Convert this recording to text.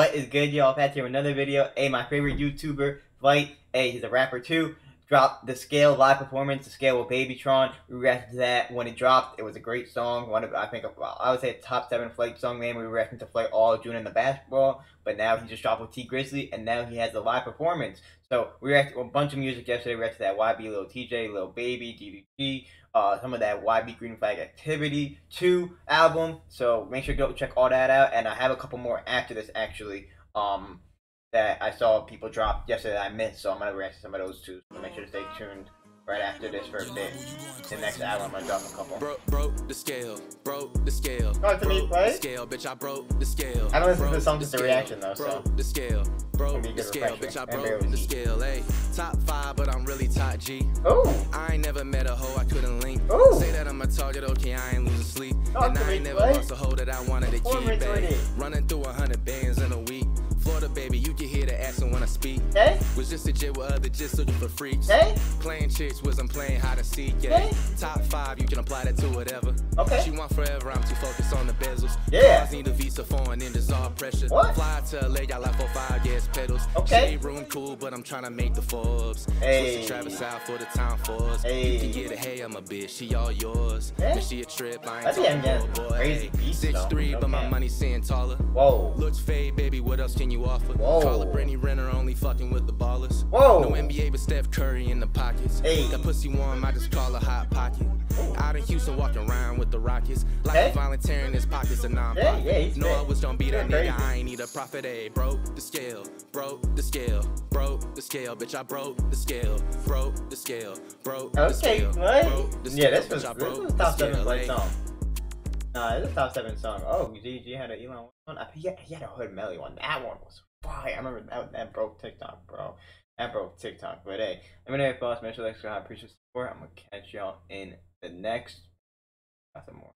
What is good, y'all? Back here with another video. Hey, my favorite YouTuber, Flight. Hey, he's a rapper too. Dropped the Scale live performance, the Scale with Babytron. We reacted to that when it dropped. It was a great song. One of I think well, I would say a top seven Flight song. Man, we reacted to Flight all June in the basketball, but now he just dropped with Tee Grizzley, and now he has a live performance. So we reacted to a bunch of music yesterday. We reacted to that YB Little TJ, Lil Baby, DVG, uh, some of that YB Green Flag Activity 2 album. So make sure to go check all that out. And I have a couple more after this actually. Um, that I saw people drop yesterday that I missed, so I'm gonna react to some of those too. So make sure to stay tuned right after this for a bit. The next hour I'm gonna drop a couple. Broke, broke the scale, broke the scale. Oh, to me? The scale, bitch, I broke the scale. I don't listen to the song, just a reaction though, so. Broke the scale, broke the scale, bitch, I broke the scale. Hey, top five, but I'm really top G. Oh, I ain't never met a hoe I couldn't link. Ooh. Say that I'm a target, okay, I ain't losing sleep. Talk and I ain't never lost a hoe that I wanted to keep, Performance with babe. it. Running through a hundred bands in a week. When I speak. okay, Was just a jit with other jits looking for freaks. okay, Playing chicks was I'm playing hide and seek, yeah. Okay. Top five, you can apply that to whatever. Okay. She want forever, I'm too focused on the bezels. Yeah. Cars need a visa foreign and dissolve pressure. What? Fly to LA, y'all like four five gas pedals. Okay. Shade room cool, but I'm trying to make the Forbes. Hey. Twisted Travis out for the town force. Hey. You can get a hey, I'm a bitch, she all yours. Hey. But she a trip, I ain't I talking getting boy, crazy Hey, Six three, but my Okay. money seeing taller. whoa, Looks fade, baby, what else can you offer? Whoa. Call her Brittany Renner, only fucking with the ballers. Whoa. No NBA, but Steph Curry in the pockets. Hey. That pussy warm, I just call her hot pocket. Out in Houston, walking around with the Rockets. Like Hey. a volunteer in his pockets, a non Yeah, yeah, No, I was gonna be that nigga. I ain't need a profit, A. Broke the scale, broke the scale, broke the scale, bitch, I broke the scale, broke the scale, broke the okay, scale, what? broke the Yeah, this was bitch, this was a top seven ayy. song. Nah, it's a top seven song. Oh, GG had an Elon one. I he had, he had a Hood Melly one. That one was fire. I remember that that broke TikTok, bro. That broke TikTok. But hey, I'm gonna hit boss. Make sure to like, subscribe, appreciate the support. I'm gonna catch y'all in the next. Got some more.